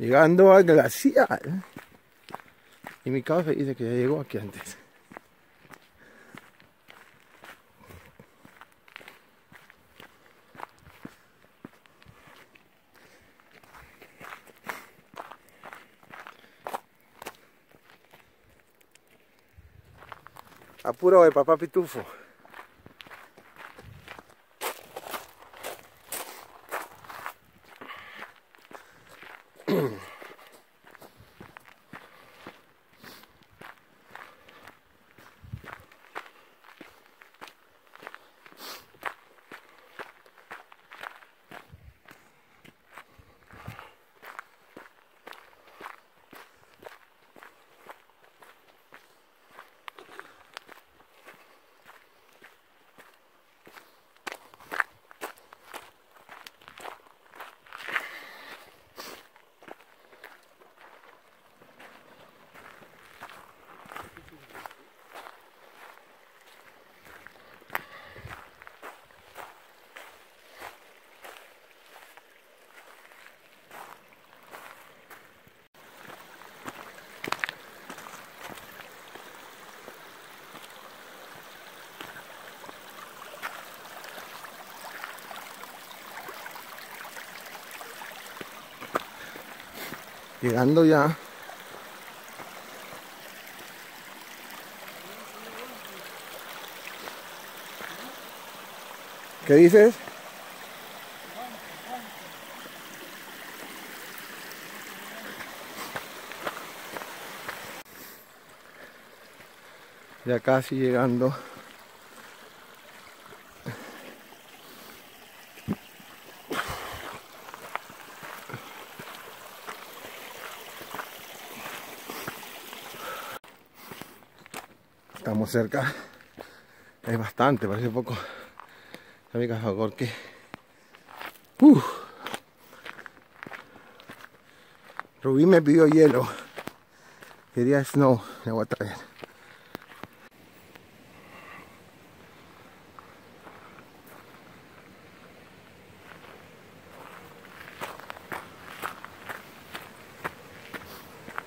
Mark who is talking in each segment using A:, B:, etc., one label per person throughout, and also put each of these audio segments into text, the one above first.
A: Llegando al glaciar. Y mi causa dice que ya llegó aquí antes. Apuro de papá Pitufo. Llegando ya. ¿Qué dices? Ya casi llegando. Estamos cerca. Hay bastante, parece poco. mi favor que. Rubí me pidió hielo. Quería snow, le voy a traer.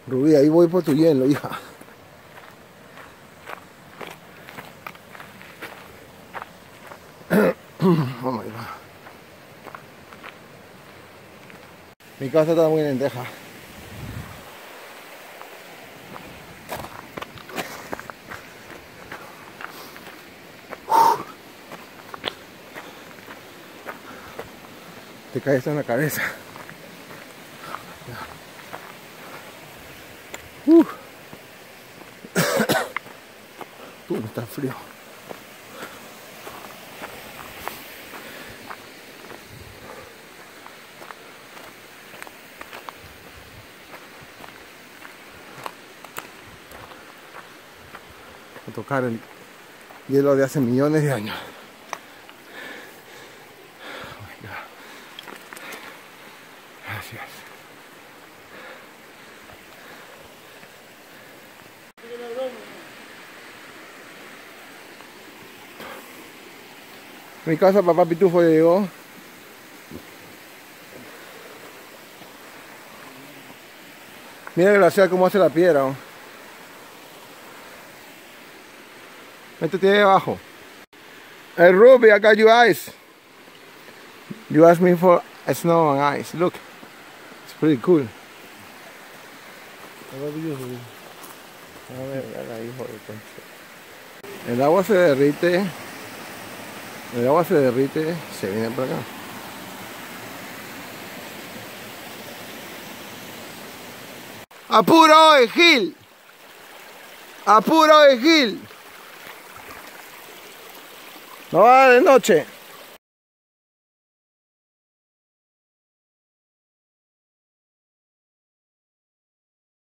A: Rubí, ahí voy por tu hielo, hija. Mi casa está muy lenteja. Te caes en la cabeza. Uh. Tú está frío. Tocar el hielo de hace millones de años. Gracias. Mi casa papá Pitufo llegó. Mira el glaciar cómo hace la piedra. Métete ahí abajo. Hey Ruby, I got you ice. You asked me for snow and ice. Look. It's pretty cool. El agua se derrite. El agua se derrite. Se viene para acá. Apuro el Gil. Apuro el Gil. No va de noche.